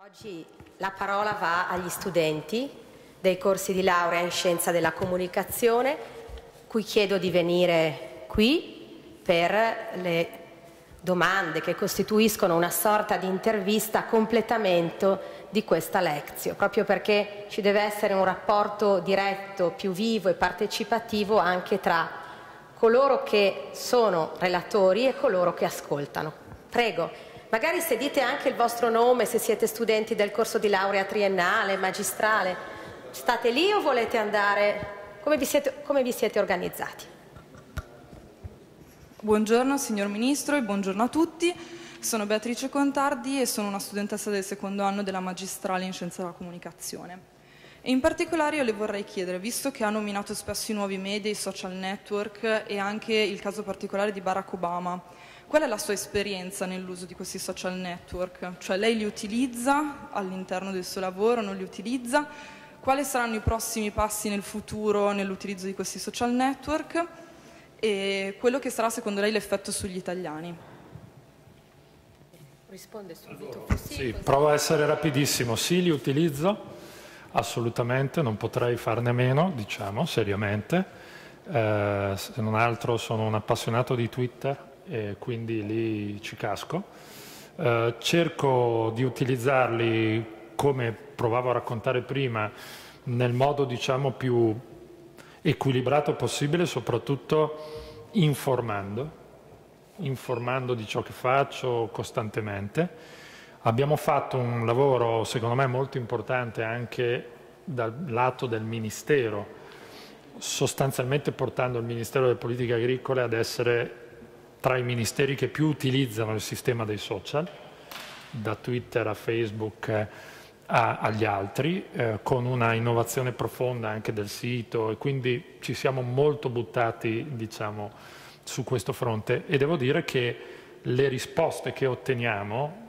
Oggi la parola va agli studenti dei corsi di laurea in scienza della comunicazione, cui chiedo di venire qui per le domande che costituiscono una sorta di intervista a completamento di questa lezione, proprio perché ci deve essere un rapporto diretto, più vivo e partecipativo anche tra coloro che sono relatori e coloro che ascoltano. Prego. Magari se dite anche il vostro nome, se siete studenti del corso di laurea triennale, magistrale, state lì o volete andare? Come vi siete, come vi siete organizzati? Buongiorno signor Ministro e buongiorno a tutti. Sono Beatrice Contardi e sono una studentessa del secondo anno della magistrale in scienza della comunicazione. E in particolare io le vorrei chiedere, visto che ha nominato spesso i nuovi media, i social network e anche il caso particolare di Barack Obama, Qual è la sua esperienza nell'uso di questi social network? Cioè lei li utilizza all'interno del suo lavoro, non li utilizza? Quali saranno i prossimi passi nel futuro nell'utilizzo di questi social network? E quello che sarà secondo lei l'effetto sugli italiani? Risponde subito. Allora, sì, provo a essere rapidissimo. Sì, li utilizzo, assolutamente, non potrei farne meno, diciamo, seriamente. Eh, se non altro sono un appassionato di Twitter, e quindi lì ci casco. Eh, cerco di utilizzarli come provavo a raccontare prima nel modo diciamo più equilibrato possibile, soprattutto informando, informando di ciò che faccio costantemente. Abbiamo fatto un lavoro secondo me molto importante anche dal lato del Ministero, sostanzialmente portando il Ministero delle Politiche Agricole ad essere tra i ministeri che più utilizzano il sistema dei social, da Twitter a Facebook eh, a, agli altri, eh, con una innovazione profonda anche del sito e quindi ci siamo molto buttati diciamo, su questo fronte e devo dire che le risposte che otteniamo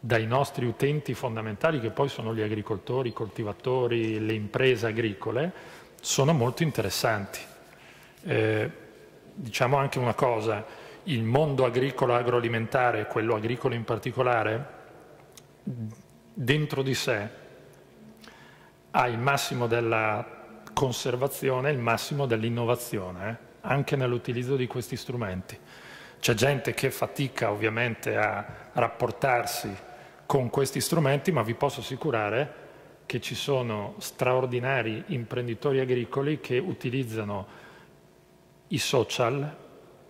dai nostri utenti fondamentali, che poi sono gli agricoltori, i coltivatori, le imprese agricole, sono molto interessanti. Eh, diciamo anche una cosa, il mondo agricolo agroalimentare, quello agricolo in particolare, dentro di sé ha il massimo della conservazione, il massimo dell'innovazione, eh? anche nell'utilizzo di questi strumenti. C'è gente che fatica ovviamente a rapportarsi con questi strumenti, ma vi posso assicurare che ci sono straordinari imprenditori agricoli che utilizzano i social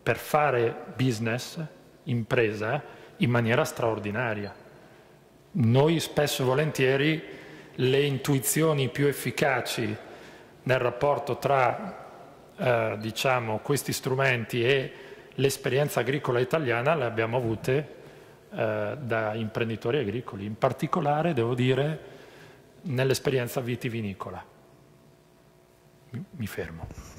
per fare business, impresa, in maniera straordinaria. Noi spesso e volentieri le intuizioni più efficaci nel rapporto tra eh, diciamo, questi strumenti e l'esperienza agricola italiana le abbiamo avute eh, da imprenditori agricoli, in particolare devo dire nell'esperienza vitivinicola. Mi fermo.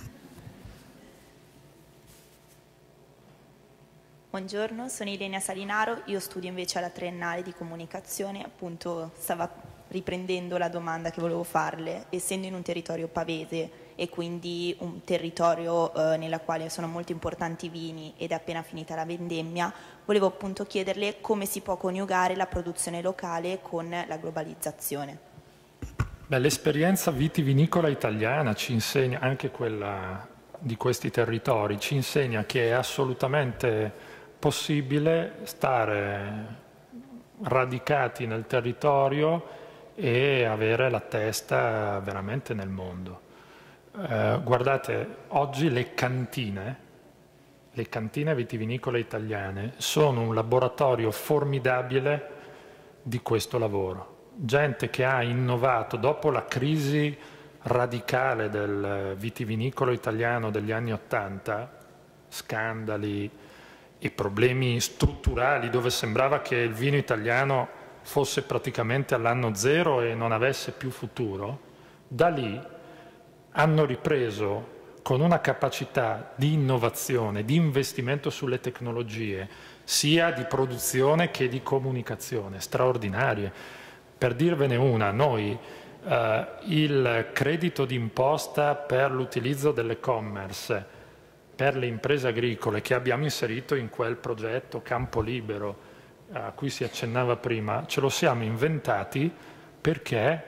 Buongiorno, sono Ilenia Salinaro, io studio invece alla triennale di comunicazione, appunto stava riprendendo la domanda che volevo farle, essendo in un territorio pavese e quindi un territorio eh, nella quale sono molto importanti i vini ed è appena finita la vendemmia, volevo appunto chiederle come si può coniugare la produzione locale con la globalizzazione. l'esperienza vitivinicola italiana ci insegna, anche quella di questi territori, ci insegna che è assolutamente possibile stare radicati nel territorio e avere la testa veramente nel mondo. Eh, guardate, oggi le cantine, le cantine vitivinicole italiane sono un laboratorio formidabile di questo lavoro. Gente che ha innovato dopo la crisi radicale del vitivinicolo italiano degli anni Ottanta, scandali, e problemi strutturali dove sembrava che il vino italiano fosse praticamente all'anno zero e non avesse più futuro, da lì hanno ripreso con una capacità di innovazione, di investimento sulle tecnologie, sia di produzione che di comunicazione, straordinarie. Per dirvene una, noi eh, il credito d'imposta per l'utilizzo dell'e-commerce per le imprese agricole che abbiamo inserito in quel progetto Campo Libero a cui si accennava prima, ce lo siamo inventati perché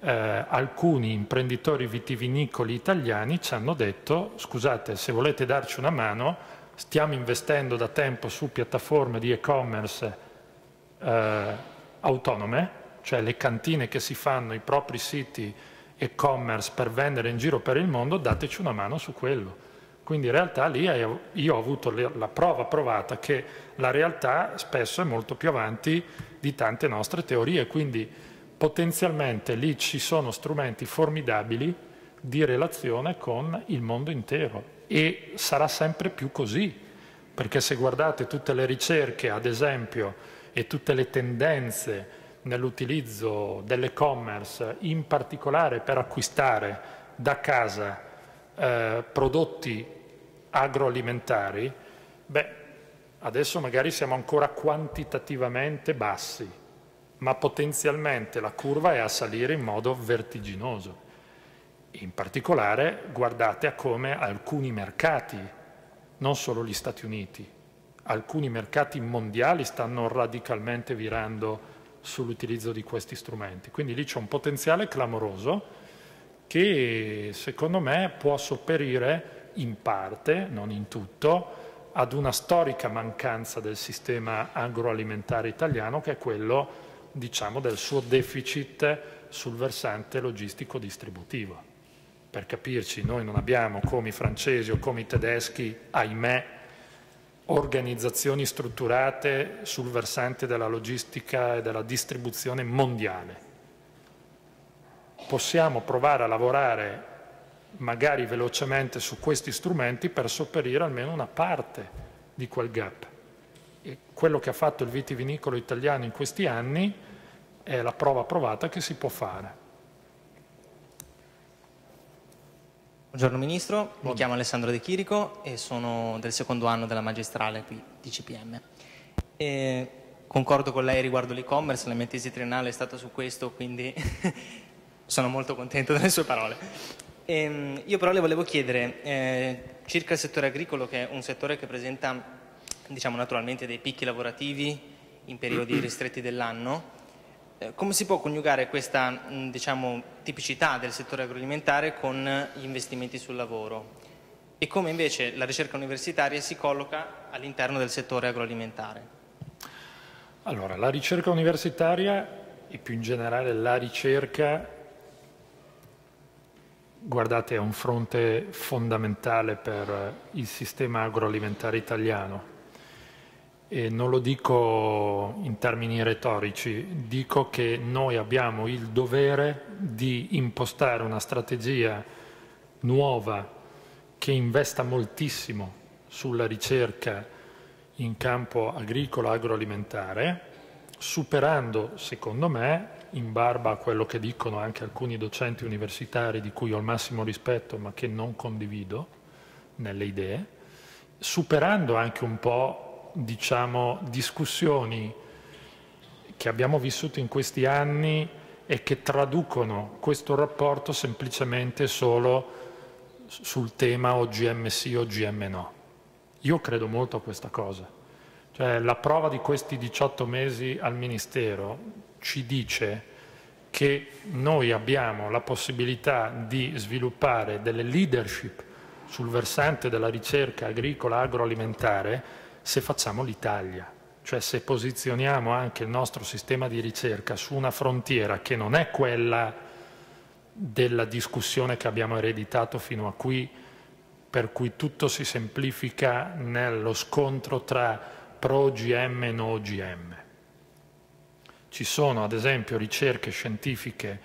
eh, alcuni imprenditori vitivinicoli italiani ci hanno detto scusate se volete darci una mano stiamo investendo da tempo su piattaforme di e-commerce eh, autonome, cioè le cantine che si fanno i propri siti e-commerce per vendere in giro per il mondo, dateci una mano su quello. Quindi in realtà lì io ho avuto la prova provata che la realtà spesso è molto più avanti di tante nostre teorie, quindi potenzialmente lì ci sono strumenti formidabili di relazione con il mondo intero e sarà sempre più così, perché se guardate tutte le ricerche, ad esempio, e tutte le tendenze nell'utilizzo dell'e-commerce, in particolare per acquistare da casa eh, prodotti agroalimentari, beh, adesso magari siamo ancora quantitativamente bassi, ma potenzialmente la curva è a salire in modo vertiginoso. In particolare guardate a come alcuni mercati, non solo gli Stati Uniti, alcuni mercati mondiali stanno radicalmente virando sull'utilizzo di questi strumenti. Quindi lì c'è un potenziale clamoroso che secondo me può sopperire in parte, non in tutto, ad una storica mancanza del sistema agroalimentare italiano che è quello diciamo, del suo deficit sul versante logistico distributivo. Per capirci, noi non abbiamo come i francesi o come i tedeschi, ahimè, organizzazioni strutturate sul versante della logistica e della distribuzione mondiale. Possiamo provare a lavorare magari velocemente su questi strumenti per sopperire almeno una parte di quel gap. E quello che ha fatto il vitivinicolo italiano in questi anni è la prova provata che si può fare. Buongiorno Ministro, Buongiorno. mi chiamo Alessandro De Chirico e sono del secondo anno della magistrale qui di CPM. E concordo con lei riguardo l'e-commerce, la mia tesi triennale è stata su questo, quindi sono molto contento delle sue parole. Ehm, io però le volevo chiedere eh, circa il settore agricolo, che è un settore che presenta diciamo, naturalmente dei picchi lavorativi in periodi ristretti dell'anno, eh, come si può coniugare questa diciamo, tipicità del settore agroalimentare con gli investimenti sul lavoro e come invece la ricerca universitaria si colloca all'interno del settore agroalimentare? Allora, la ricerca universitaria e più in generale la ricerca, guardate, è un fronte fondamentale per il sistema agroalimentare italiano. E non lo dico in termini retorici, dico che noi abbiamo il dovere di impostare una strategia nuova che investa moltissimo sulla ricerca in campo agricolo agroalimentare, superando, secondo me, in barba a quello che dicono anche alcuni docenti universitari di cui ho il massimo rispetto ma che non condivido nelle idee, superando anche un po' diciamo, discussioni che abbiamo vissuto in questi anni e che traducono questo rapporto semplicemente solo sul tema OGM sì, OGM no. Io credo molto a questa cosa. Cioè, la prova di questi 18 mesi al Ministero ci dice che noi abbiamo la possibilità di sviluppare delle leadership sul versante della ricerca agricola agroalimentare se facciamo l'Italia, cioè se posizioniamo anche il nostro sistema di ricerca su una frontiera che non è quella della discussione che abbiamo ereditato fino a qui, per cui tutto si semplifica nello scontro tra pro-OGM e no OGM. Ci sono ad esempio ricerche scientifiche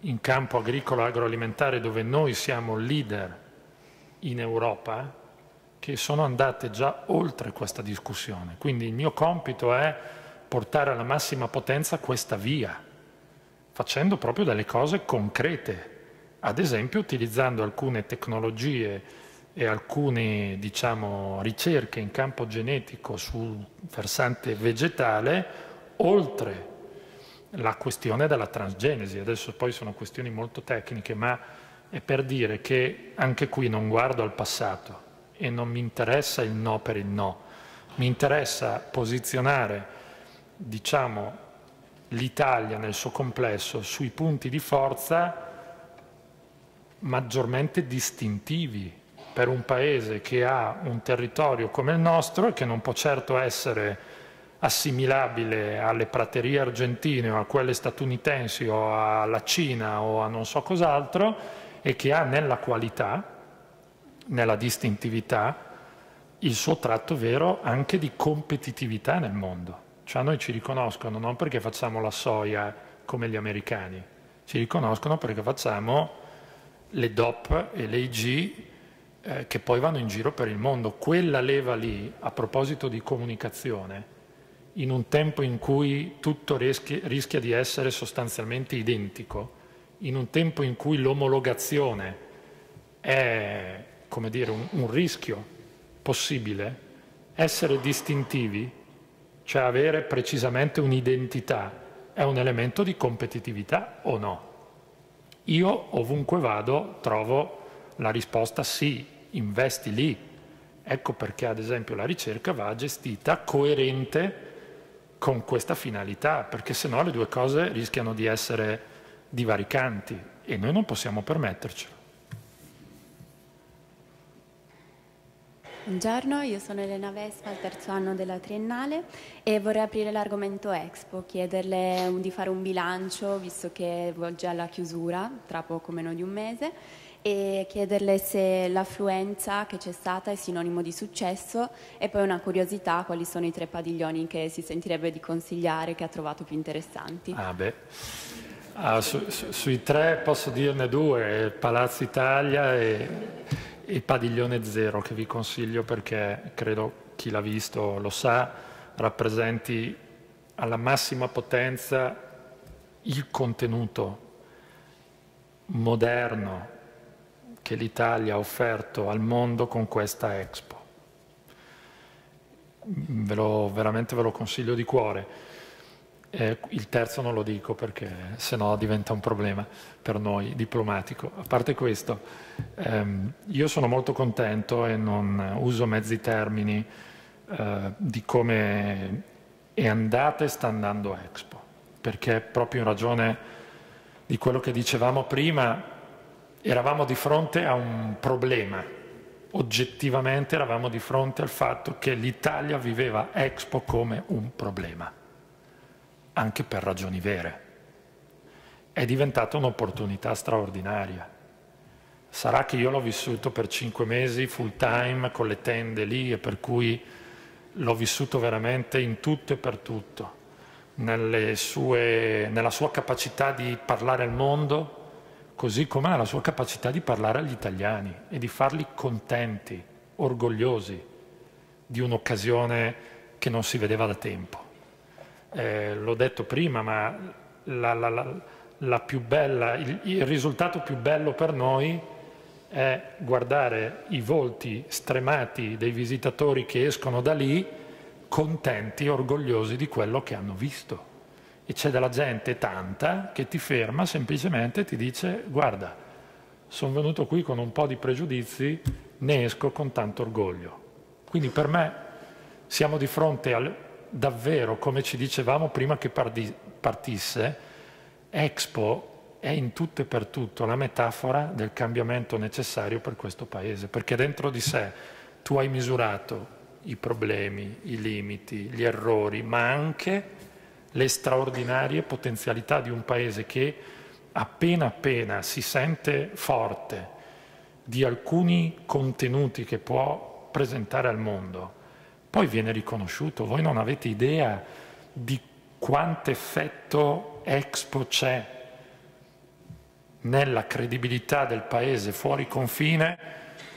in campo agricolo agroalimentare dove noi siamo leader in Europa, che sono andate già oltre questa discussione. Quindi il mio compito è portare alla massima potenza questa via, facendo proprio delle cose concrete, ad esempio utilizzando alcune tecnologie e alcune diciamo, ricerche in campo genetico sul versante vegetale, oltre la questione della transgenesi. Adesso poi sono questioni molto tecniche, ma è per dire che anche qui non guardo al passato, e non mi interessa il no per il no, mi interessa posizionare diciamo, l'Italia nel suo complesso sui punti di forza maggiormente distintivi per un paese che ha un territorio come il nostro e che non può certo essere assimilabile alle praterie argentine o a quelle statunitensi o alla Cina o a non so cos'altro e che ha nella qualità, nella distintività, il suo tratto vero anche di competitività nel mondo. Cioè a noi ci riconoscono non perché facciamo la soia come gli americani, ci riconoscono perché facciamo le DOP e le IG eh, che poi vanno in giro per il mondo. Quella leva lì, a proposito di comunicazione, in un tempo in cui tutto rischia, di essere sostanzialmente identico, in un tempo in cui l'omologazione è come dire, un, un rischio possibile, essere distintivi, cioè avere precisamente un'identità, è un elemento di competitività o no? Io ovunque vado trovo la risposta sì, investi lì. Ecco perché ad esempio la ricerca va gestita coerente con questa finalità, perché se no le due cose rischiano di essere divaricanti e noi non possiamo permettercelo. Buongiorno, io sono Elena Vespa, al terzo anno della triennale e vorrei aprire l'argomento Expo, chiederle di fare un bilancio visto che volge alla chiusura tra poco meno di un mese e chiederle se l'affluenza che c'è stata è sinonimo di successo e poi una curiosità, quali sono i tre padiglioni che si sentirebbe di consigliare che ha trovato più interessanti. Ah beh. Ah, su, su, sui tre posso dirne due, Palazzo Italia e e Padiglione Zero che vi consiglio perché credo chi l'ha visto lo sa, rappresenti alla massima potenza il contenuto moderno che l'Italia ha offerto al mondo con questa Expo. Ve lo, veramente ve lo consiglio di cuore. Eh, il terzo non lo dico perché se no diventa un problema per noi diplomatico. A parte questo, ehm, io sono molto contento e non uso mezzi termini eh, di come è andata e sta andando Expo, perché proprio in ragione di quello che dicevamo prima, eravamo di fronte a un problema. Oggettivamente eravamo di fronte al fatto che l'Italia viveva Expo come un problema anche per ragioni vere. È diventata un'opportunità straordinaria. Sarà che io l'ho vissuto per cinque mesi full time con le tende lì e per cui l'ho vissuto veramente in tutto e per tutto, sue, nella sua capacità di parlare al mondo, così come nella sua capacità di parlare agli italiani e di farli contenti, orgogliosi di un'occasione che non si vedeva da tempo eh, l'ho detto prima, ma la, la, la, bella, il, il risultato più bello per noi è guardare i volti stremati dei visitatori che escono da lì contenti, orgogliosi di quello che hanno visto. E c'è della gente tanta che ti ferma semplicemente e ti dice guarda, sono venuto qui con un po' di pregiudizi, ne esco con tanto orgoglio. Quindi per me siamo di fronte al, davvero, come ci dicevamo prima che partisse, Expo è in tutto e per tutto la metafora del cambiamento necessario per questo Paese, perché dentro di sé tu hai misurato i problemi, i limiti, gli errori, ma anche le straordinarie potenzialità di un Paese che appena appena si sente forte di alcuni contenuti che può presentare al mondo, poi viene riconosciuto. Voi non avete idea di quanto effetto Expo c'è nella credibilità del paese fuori confine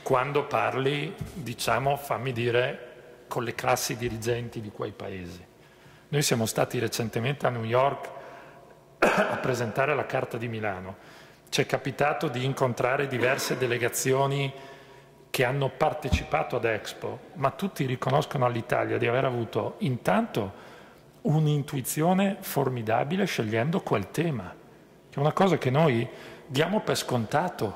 quando parli, diciamo, fammi dire, con le classi dirigenti di quei paesi. Noi siamo stati recentemente a New York a presentare la Carta di Milano. Ci è capitato di incontrare diverse delegazioni che hanno partecipato ad Expo, ma tutti riconoscono all'Italia di aver avuto intanto un'intuizione formidabile scegliendo quel tema, che è una cosa che noi diamo per scontato.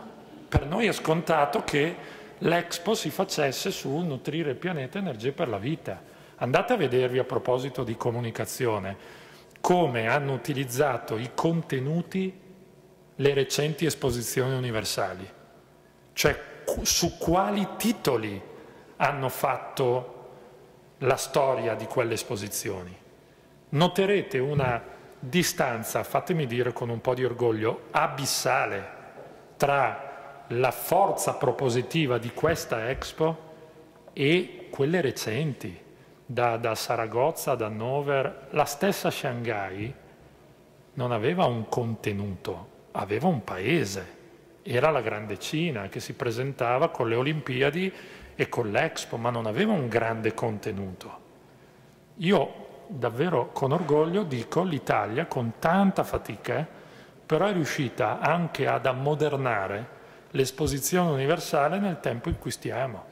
Per noi è scontato che l'Expo si facesse su nutrire il pianeta energia per la vita. Andate a vedervi a proposito di comunicazione come hanno utilizzato i contenuti le recenti esposizioni universali, cioè su quali titoli hanno fatto la storia di quelle esposizioni. Noterete una distanza, fatemi dire con un po' di orgoglio, abissale tra la forza propositiva di questa Expo e quelle recenti, da, da Saragozza, da Hannover, la stessa Shanghai non aveva un contenuto, aveva un paese, era la grande Cina che si presentava con le Olimpiadi e con l'Expo, ma non aveva un grande contenuto. Io davvero con orgoglio dico l'Italia con tanta fatica, però è riuscita anche ad ammodernare l'esposizione universale nel tempo in cui stiamo.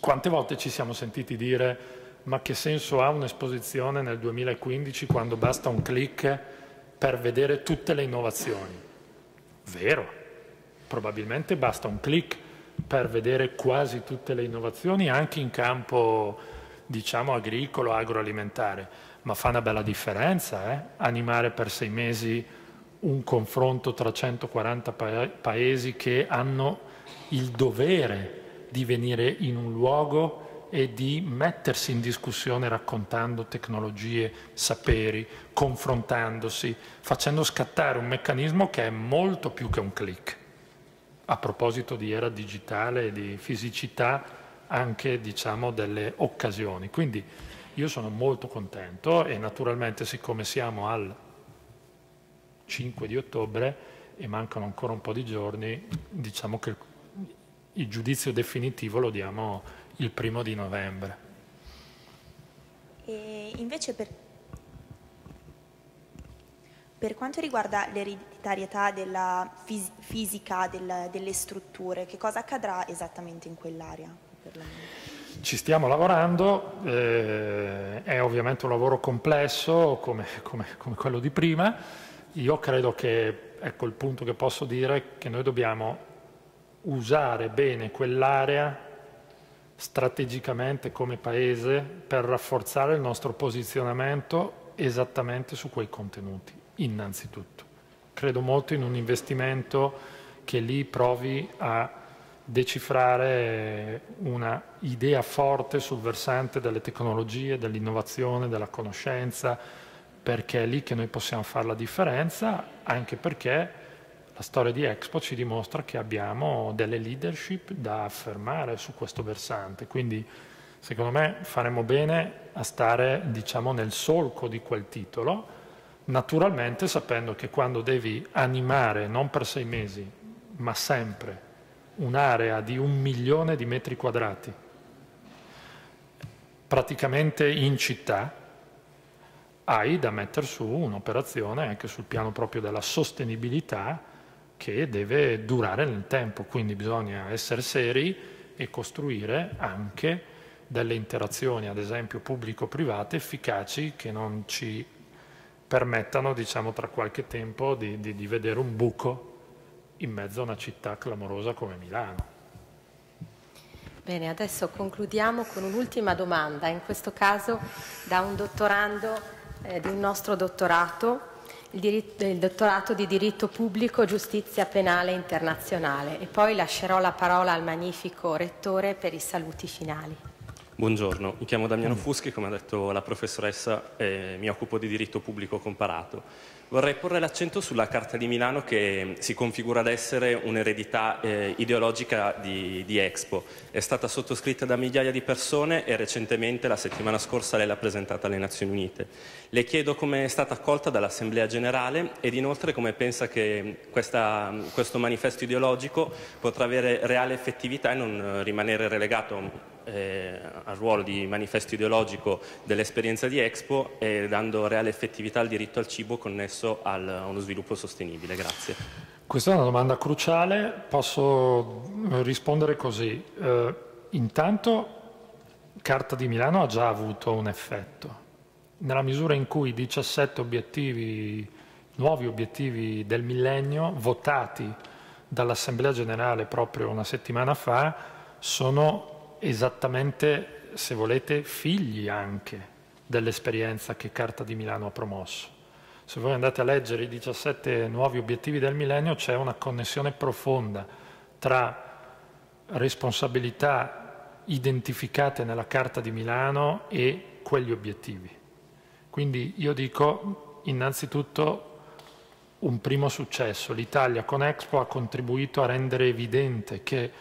Quante volte ci siamo sentiti dire ma che senso ha un'esposizione nel 2015 quando basta un clic per vedere tutte le innovazioni? Vero, probabilmente basta un clic per vedere quasi tutte le innovazioni anche in campo diciamo agricolo, agroalimentare, ma fa una bella differenza eh? animare per sei mesi un confronto tra 140 pa paesi che hanno il dovere di venire in un luogo e di mettersi in discussione raccontando tecnologie, saperi, confrontandosi, facendo scattare un meccanismo che è molto più che un click. A proposito di era digitale e di fisicità, anche diciamo, delle occasioni. Quindi io sono molto contento e naturalmente siccome siamo al 5 di ottobre e mancano ancora un po' di giorni, diciamo che il giudizio definitivo lo diamo il primo di novembre. E invece per, per quanto riguarda l'ereditarietà della fis fisica del, delle strutture, che cosa accadrà esattamente in quell'area? Ci stiamo lavorando, eh, è ovviamente un lavoro complesso come, come, come, quello di prima. Io credo che, ecco il punto che posso dire, che noi dobbiamo usare bene quell'area strategicamente come Paese per rafforzare il nostro posizionamento esattamente su quei contenuti, innanzitutto. Credo molto in un investimento che lì provi a decifrare una idea forte sul versante delle tecnologie, dell'innovazione, della conoscenza, perché è lì che noi possiamo fare la differenza, anche perché la storia di Expo ci dimostra che abbiamo delle leadership da affermare su questo versante. Quindi secondo me faremo bene a stare diciamo, nel solco di quel titolo, naturalmente sapendo che quando devi animare non per sei mesi, ma sempre un'area di un milione di metri quadrati, praticamente in città, hai da mettere su un'operazione anche sul piano proprio della sostenibilità che deve durare nel tempo, quindi bisogna essere seri e costruire anche delle interazioni, ad esempio pubblico-private, efficaci che non ci permettano, diciamo, tra qualche tempo di, di, di vedere un buco in mezzo a una città clamorosa come Milano. Bene, adesso concludiamo con un'ultima domanda, in questo caso da un dottorando eh, di un nostro dottorato, il, diritto, il dottorato di diritto pubblico, giustizia penale internazionale e poi lascerò la parola al magnifico rettore per i saluti finali. Buongiorno, mi chiamo Damiano Fuschi, come ha detto la professoressa, eh, mi occupo di diritto pubblico comparato. Vorrei porre l'accento sulla Carta di Milano che si configura ad essere un'eredità eh, ideologica di, di, Expo. È stata sottoscritta da migliaia di persone e recentemente, la settimana scorsa, lei l'ha presentata alle Nazioni Unite. Le chiedo come è stata accolta dall'Assemblea Generale ed inoltre come pensa che questa, questo manifesto ideologico potrà avere reale effettività e non rimanere relegato eh, al ruolo di manifesto ideologico dell'esperienza di Expo e dando reale effettività al diritto al cibo connesso al, a uno sviluppo sostenibile. Grazie. Questa è una domanda cruciale, posso rispondere così. Eh, intanto Carta di Milano ha già avuto un effetto. Nella misura in cui 17 obiettivi, nuovi obiettivi del millennio, votati dall'Assemblea Generale proprio una settimana fa, sono esattamente se volete, figli anche dell'esperienza che Carta di Milano ha promosso. Se voi andate a leggere i 17 nuovi obiettivi del millennio c'è una connessione profonda tra responsabilità identificate nella Carta di Milano e quegli obiettivi. Quindi io dico innanzitutto un primo successo. L'Italia con Expo ha contribuito a rendere evidente che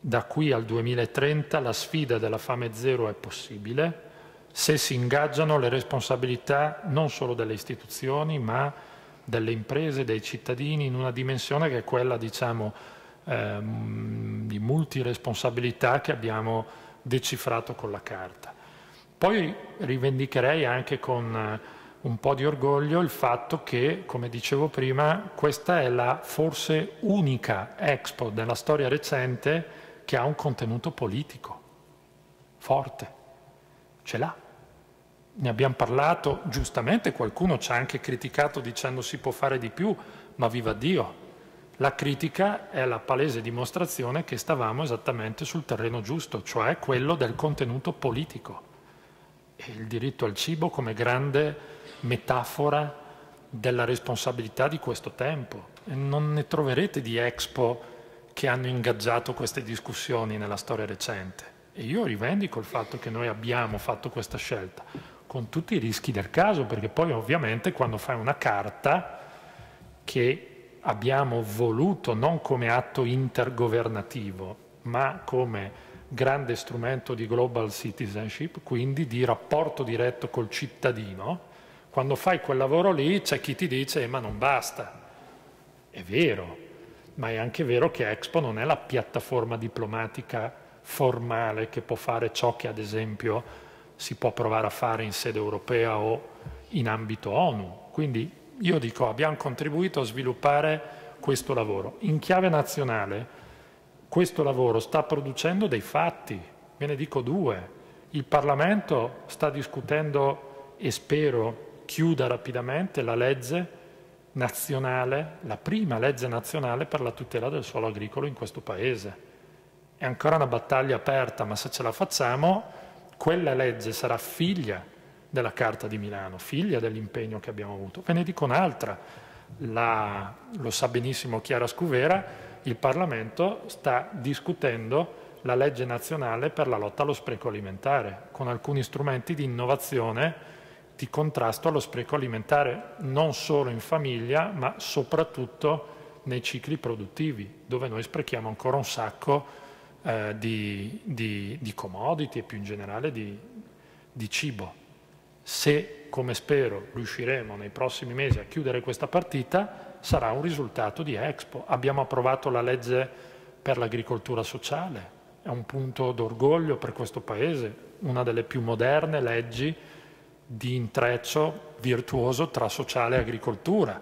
da qui al 2030 la sfida della fame zero è possibile se si ingaggiano le responsabilità non solo delle istituzioni ma delle imprese, dei cittadini in una dimensione che è quella diciamo ehm, di multiresponsabilità che abbiamo decifrato con la carta. Poi rivendicherei anche con eh, un po' di orgoglio il fatto che, come dicevo prima, questa è la forse unica Expo della storia recente che ha un contenuto politico forte. Ce l'ha. Ne abbiamo parlato, giustamente qualcuno ci ha anche criticato dicendo si può fare di più, ma viva Dio, la critica è la palese dimostrazione che stavamo esattamente sul terreno giusto, cioè quello del contenuto politico. E il diritto al cibo come grande metafora della responsabilità di questo tempo. Non ne troverete di Expo che hanno ingaggiato queste discussioni nella storia recente. E io rivendico il fatto che noi abbiamo fatto questa scelta, con tutti i rischi del caso, perché poi ovviamente quando fai una carta che abbiamo voluto non come atto intergovernativo, ma come grande strumento di global citizenship, quindi di rapporto diretto col cittadino, quando fai quel lavoro lì c'è chi ti dice eh, ma non basta. È vero, ma è anche vero che Expo non è la piattaforma diplomatica formale che può fare ciò che ad esempio si può provare a fare in sede europea o in ambito ONU. Quindi io dico abbiamo contribuito a sviluppare questo lavoro. In chiave nazionale questo lavoro sta producendo dei fatti, ve ne dico due. Il Parlamento sta discutendo e spero chiuda rapidamente la legge nazionale, la prima legge nazionale per la tutela del suolo agricolo in questo Paese. È ancora una battaglia aperta, ma se ce la facciamo, quella legge sarà figlia della Carta di Milano, figlia dell'impegno che abbiamo avuto. Ve ne dico un'altra, lo sa benissimo Chiara Scuvera, il Parlamento sta discutendo la legge nazionale per la lotta allo spreco alimentare, con alcuni strumenti di innovazione di contrasto allo spreco alimentare, non solo in famiglia, ma soprattutto nei cicli produttivi, dove noi sprechiamo ancora un sacco eh, di, di, di commodity e più in generale di, di cibo. Se, come spero, riusciremo nei prossimi mesi a chiudere questa partita, sarà un risultato di Expo. Abbiamo approvato la legge per l'agricoltura sociale, è un punto d'orgoglio per questo Paese, una delle più moderne leggi di intreccio virtuoso tra sociale e agricoltura.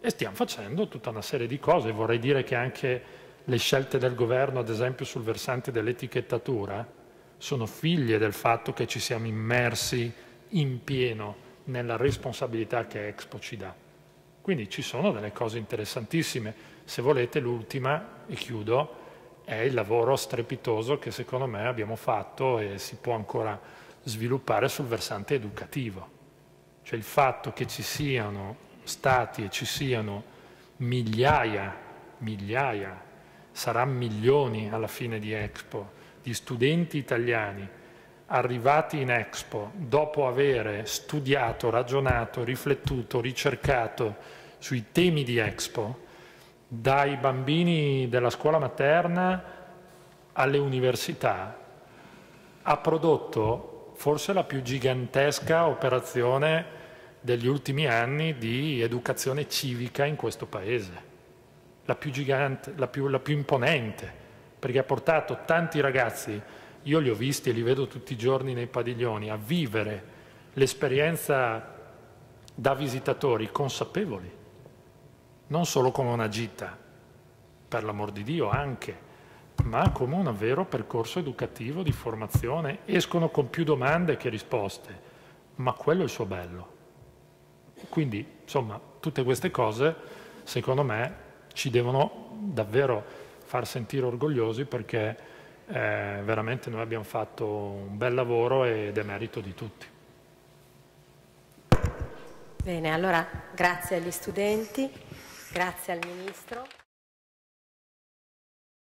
E stiamo facendo tutta una serie di cose. Vorrei dire che anche le scelte del governo, ad esempio sul versante dell'etichettatura, sono figlie del fatto che ci siamo immersi in pieno nella responsabilità che Expo ci dà. Quindi ci sono delle cose interessantissime. Se volete, l'ultima, e chiudo, è il lavoro strepitoso che secondo me abbiamo fatto e si può ancora sviluppare sul versante educativo. Cioè il fatto che ci siano stati e ci siano migliaia, migliaia, sarà milioni alla fine di Expo, di studenti italiani arrivati in Expo dopo aver studiato, ragionato, riflettuto, ricercato sui temi di Expo, dai bambini della scuola materna alle università, ha prodotto forse la più gigantesca operazione degli ultimi anni di educazione civica in questo Paese, la più gigante, la più, la più imponente, perché ha portato tanti ragazzi io li ho visti e li vedo tutti i giorni nei padiglioni, a vivere l'esperienza da visitatori consapevoli, non solo come una gita, per l'amor di Dio anche, ma come un vero percorso educativo di formazione. Escono con più domande che risposte, ma quello è il suo bello. Quindi, insomma, tutte queste cose, secondo me, ci devono davvero far sentire orgogliosi perché eh, veramente noi abbiamo fatto un bel lavoro ed è merito di tutti. Bene, allora grazie agli studenti, grazie al Ministro.